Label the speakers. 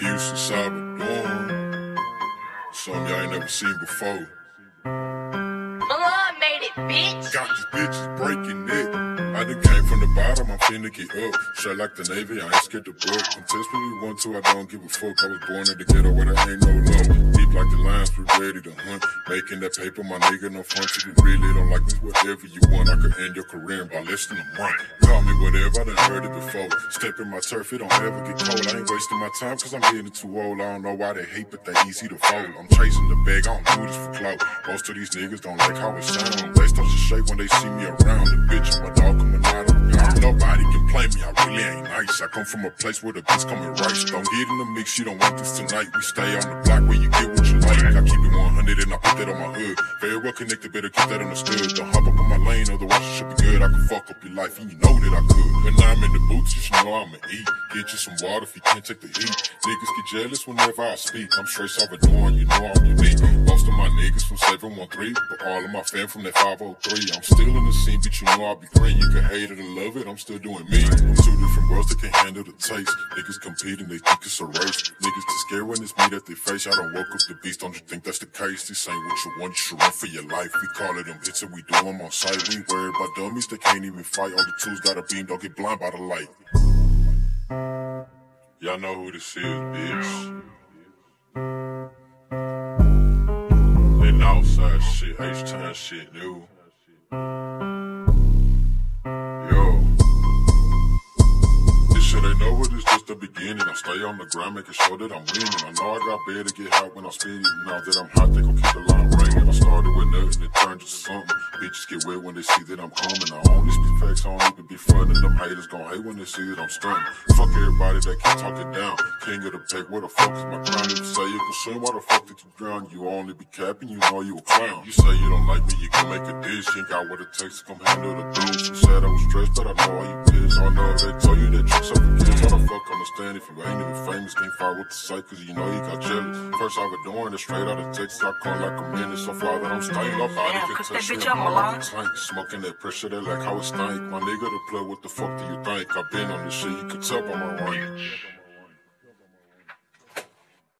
Speaker 1: Houston, Salvador. Something y'all ain't never seen before.
Speaker 2: Blood made it, bitch.
Speaker 1: Got these bitches breaking it. I done came from the bottom, I'm finna get up. Straight like the Navy, I ain't scared to book. Contest when we want to, I don't give a fuck. I was born in the ghetto where there ain't no love. Deep like the lines, we ready to hunt. Making that paper, my nigga, no front. If you really don't like me, whatever you want, I could end your career in by less than a month. Call me whatever, I done heard it before. Step in my turf, it don't ever get cold. I ain't wasting my time, cause I'm getting too old. I don't know why they hate, but they easy to fold. I'm chasing the bag, I don't do this for clout. Most of these niggas don't like how it sound. They start to shake when they see me around. Come from a place where the bitch coming rice. Don't get in the mix, you don't want this tonight. We stay on the block where you get what you like. I keep it 100 and I put that on my hood. Very well connected, better keep that understood. Don't hop up on my lane, otherwise it should be good. I can fuck up your life, and you know that I could. When I'm in the booth, you should know I'ma eat. Get you some water if you can't take the heat. Niggas get jealous whenever I speak. I'm straight Salvadoran, you know I'm unique. Most of my niggas from 713, but all of my fam from that 503. I'm still in the scene, you know I'll be green. You can hate it or love it, I'm still doing me. I'm two different worlds that can't handle the taste. Niggas competing, they think it's a race. Niggas too scared when it's me that they face. I don't woke up the beast, don't you think that's the case? This ain't what you want, you should run for your life. We call it them hits and we do them on sight. We worried about dummies that can't even fight. All the tools got a beam, don't get blind by the light. Y'all know who this is, bitch. That outside shit, H-Town shit, new. This shit ain't just the beginning. I stay on the grind, making sure that I'm winning. I know I got better get hot when I'm speeding. Now that I'm hot, they gon' keep the line ringing. I started with nothing, it turned to something. Bitches get wet when they see that I'm coming. I only speak facts, I don't even be frontin'. Them haters gon' hate when they see that I'm stunting. Fuck everybody that keep talking down. King of the pack, where the fuck is my crown? If you say you can swim, why the fuck did you drown? You only be capping, you know you a clown. You say you don't like me, you can make a dish. You ain't got what it takes to come handle the things. You said I was stressed, but I know all you pissed. I know they told you that you're up if you ain't even famous? Can't fight with the cause you know you got jealous. First I was doing it straight out of Texas. I come like a minute, so fly that I'm staying up. Body
Speaker 2: Yeah,
Speaker 1: can
Speaker 2: cook
Speaker 1: touch
Speaker 2: that
Speaker 1: it.
Speaker 2: bitch
Speaker 1: I'm
Speaker 2: Milan.
Speaker 1: like a tank. Smoking that pressure, they like how it stank. My nigga, the plug, what the fuck do you think? i been on this shit, you could tell by my rank.